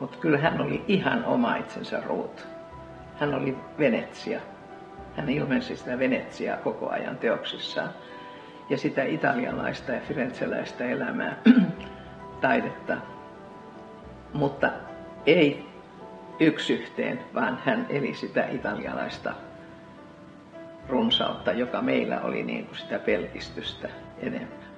Mutta kyllä hän oli ihan oma itsensä ruutu. Hän oli Venetsia. Hän ilmensi sitä Venetsiaa koko ajan teoksissaan. Ja sitä italialaista ja firenzeläistä elämää, taidetta. Mutta ei yksi yhteen, vaan hän eli sitä italialaista runsautta, joka meillä oli niin kuin sitä pelkistystä enemmän.